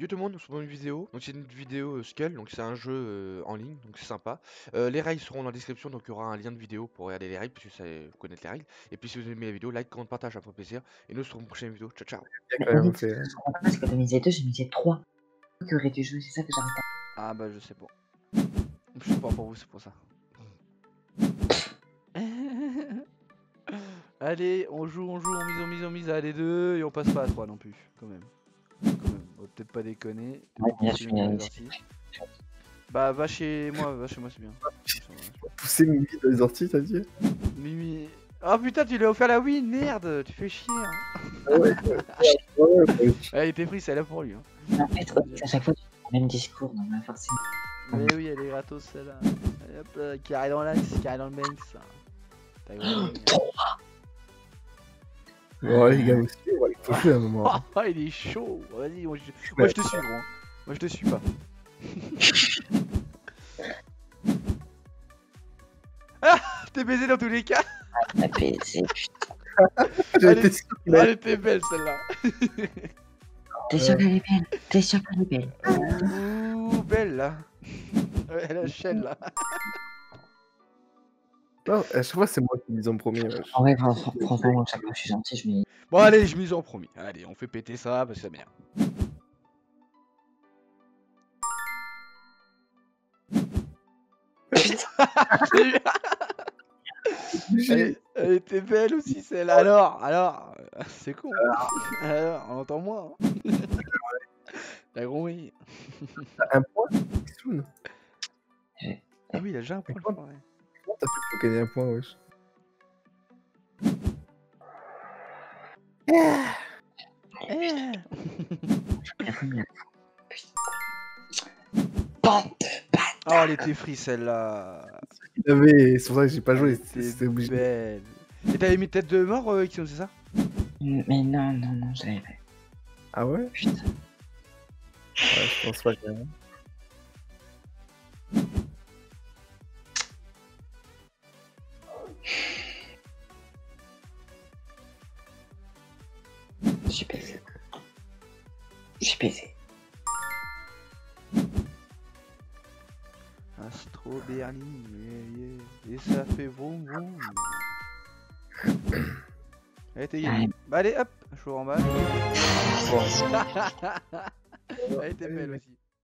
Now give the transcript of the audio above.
Yo tout le monde, on se retrouve dans une vidéo. Donc c'est une vidéo euh, Skull, donc c'est un jeu euh, en ligne, donc c'est sympa. Euh, les règles seront dans la description, donc il y aura un lien de vidéo pour regarder les règles, parce que ça vous connaître les règles. Et puis si vous aimez la vidéo, like, comment, partage, ça me fait plaisir. Et nous se retrouve dans une prochaine vidéo. Ciao ciao. Parce que t'as misé 2, j'ai misé 3. Que aurais-tu joué C'est ça que j'arrive pas. Ah bah je sais pas. Je sais pas pour vous, c'est pour ça. Allez, on joue, on joue, on mise, on mise, on mise à les deux et on passe pas à 3 non plus, quand même. On va peut-être pas déconner. Ouais, bien C'est sûr, bien bien les sûr. orties. Bah va chez moi, va chez moi c'est bien. Pousser Mimi dans les orties, t'as dit Mimi. Oh putain, tu lui as offert la win, merde, tu fais chier. Hein. Ah ouais, ouais, ouais, ouais. Elle était prise, c'est là pour lui. Hein. En fait, à chaque fois, tu fais le même discours, donc bah, forcément. Mais oui, elle est gratos celle-là. Allez, hop là, carré dans l'axe, carré dans le ça. T'as Bon, les gars aussi, on va les toucher à un moment. Ah, il est chaud. Vas-y, moi, je... moi, je te suis, gros. Moi je te suis pas. ah, t'es baisé dans tous les cas. La PC, putain. Elle était belle celle-là. T'es sûr qu'elle est belle? T'es sûr qu'elle est belle? Ouh, belle là. Ouais, la chaîne là. Non, à chaque fois, c'est moi qui mise en premier. wesh. En vrai, fran- fran- franchement, moi, chaque fois je suis gentil, je. Bon, allez, je mise en premier. Allez, on fait péter ça parce que ça m'énerve. elle, elle était belle aussi celle. Alors, alors, euh, c'est con. Alors, on entend moins. hein. La grouille. T'as un point Soon. Ah oui, il a déjà un point. le foiré. Comment t'as fait pour gagner un point, wesh. La première fois. Putain. Bande de bâtards Oh, elle était free celle-là. Il avait, c'est pour ça que j'ai pas joué, C'était obligé. belle. Et t'avais mis tête de mort, euh, c'est ça Mais non, non, non, j'avais pas. Ah ouais? Putain. Ouais, je pense pas quand suis baisé. Je suis baisé. Astro Berlin, yeah, yeah. et ça fait vroom vroom. Allez, t'es. Bah, allez, hop, je vous remballe. Elle était belle aussi.